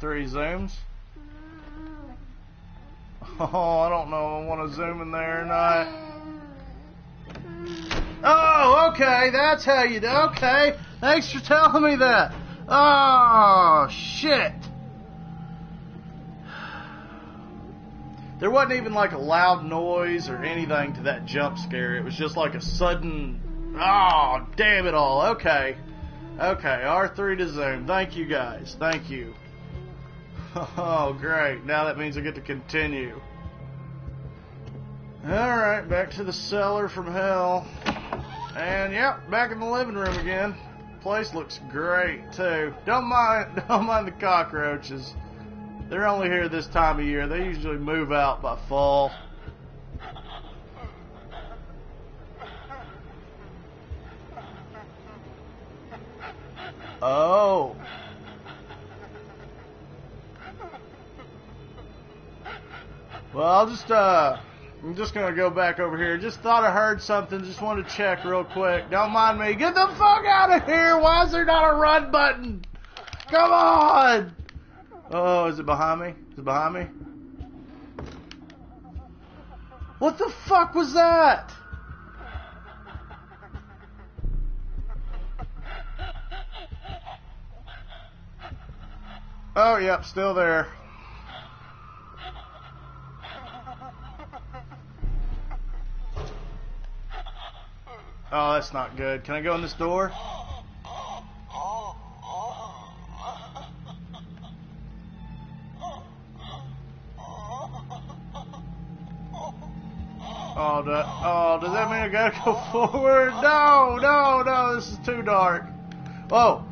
R3 zooms. Oh, I don't know. I want to zoom in there or not. Oh, okay. That's how you do. Okay. Thanks for telling me that. Oh, shit. There wasn't even like a loud noise or anything to that jump scare. It was just like a sudden, oh, damn it all. Okay. Okay, R3 to zoom. Thank you guys. Thank you. Oh, great. Now that means I get to continue. Alright, back to the cellar from hell. And yep, back in the living room again. Place looks great too. Don't mind don't mind the cockroaches. They're only here this time of year. They usually move out by fall. Oh. Well, I'll just, uh, I'm just gonna go back over here. Just thought I heard something. Just want to check real quick. Don't mind me. Get the fuck out of here. Why is there not a run button? Come on. Oh, is it behind me? Is it behind me? What the fuck was that? Oh, yep, still there. Oh, that's not good. Can I go in this door? Oh, do, oh, does that mean I gotta go forward? No, no, no, this is too dark. Oh,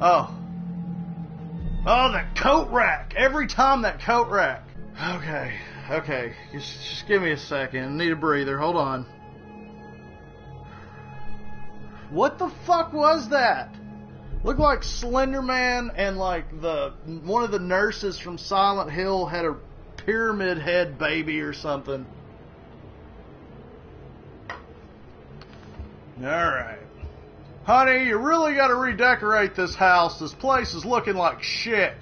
oh. Oh, that coat rack. Every time that coat rack. Okay, okay. Just, just give me a second. I need a breather. Hold on. What the fuck was that? Looked like Slender Man and like the one of the nurses from Silent Hill had a pyramid head baby or something. Alright. Honey, you really gotta redecorate this house. This place is looking like shit.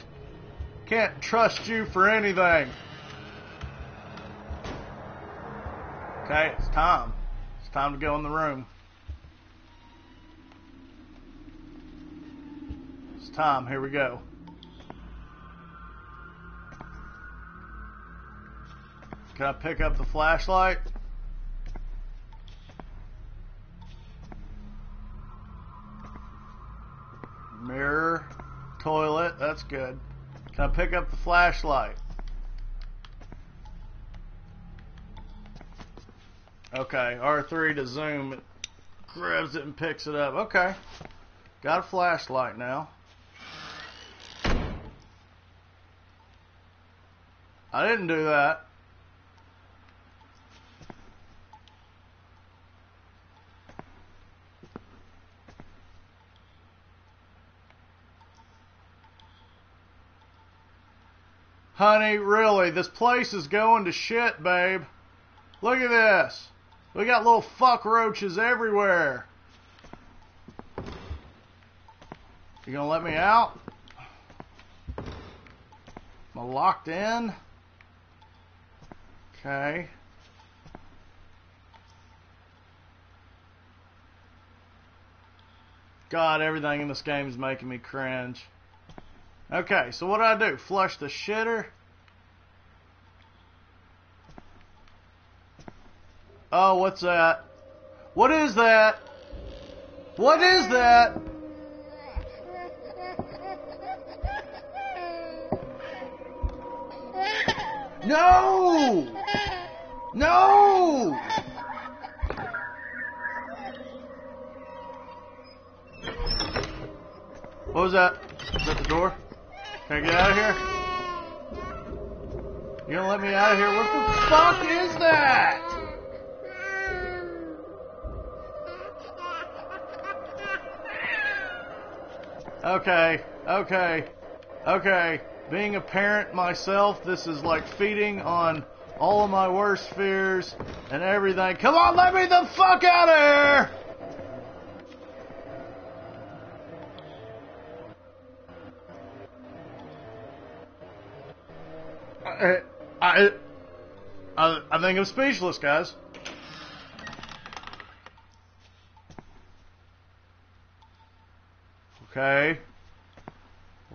Can't trust you for anything. Okay, it's time. It's time to go in the room. It's time. Here we go. Can I pick up the flashlight? Mirror, toilet, that's good. Can I pick up the flashlight? Okay, R3 to zoom, it grabs it and picks it up. Okay, got a flashlight now. I didn't do that. Honey, really, this place is going to shit, babe. Look at this. We got little fuck roaches everywhere. You gonna let me out? Am I locked in? Okay. God, everything in this game is making me cringe. Okay, so what do I do? Flush the shitter? Oh, what's that? What is that? What is that? No! No! What was that? Is that the door? Can I get out of here? You gonna let me out of here? What the fuck is that? Okay, okay, okay. Being a parent myself, this is like feeding on all of my worst fears and everything. Come on, let me the fuck out of here! I, I, I, think I'm speechless, guys. Okay.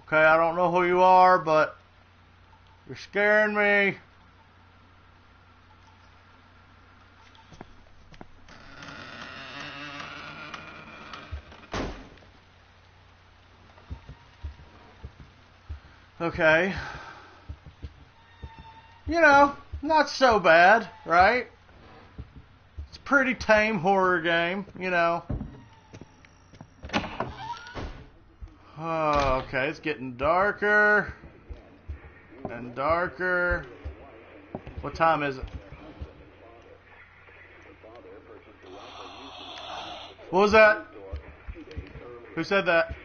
Okay, I don't know who you are, but you're scaring me. Okay. You know, not so bad, right? It's a pretty tame horror game, you know. Oh, okay, it's getting darker and darker. What time is it? What was that? Who said that?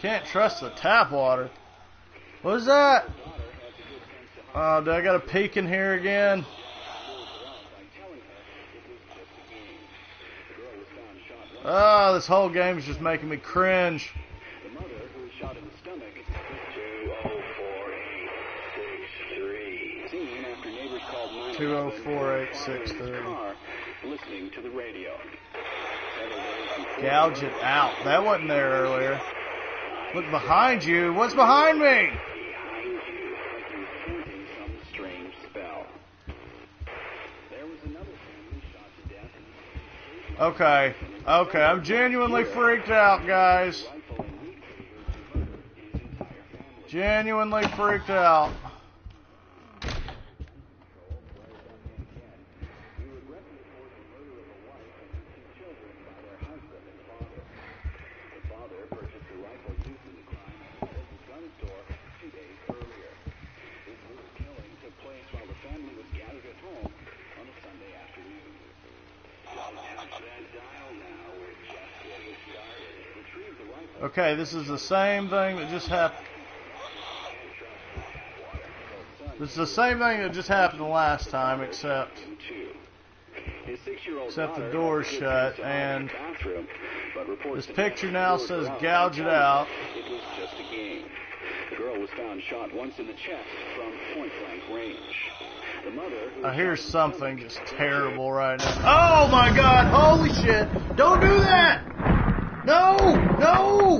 Can't trust the tap water. What is that? Oh, do I got a peek in here again? Oh, this whole game is just making me cringe. Two oh four eight six three. Oh listening to the radio. Gouge it out. That wasn't there earlier. Look behind you. What's behind me? Okay. Okay, I'm genuinely freaked out, guys. Genuinely freaked out. Okay, this is the same thing that just happened. This is the same thing that just happened the last time, except except the door's shut, and this picture now says gouge it out. It was just a game. The girl was found shot once in the chest from point blank range. I hear something just terrible right now. Oh my god, holy shit! Don't do that! No! No!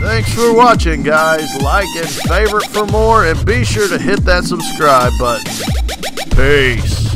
Thanks for watching, guys. Like and favorite for more, and be sure to hit that subscribe button. Peace.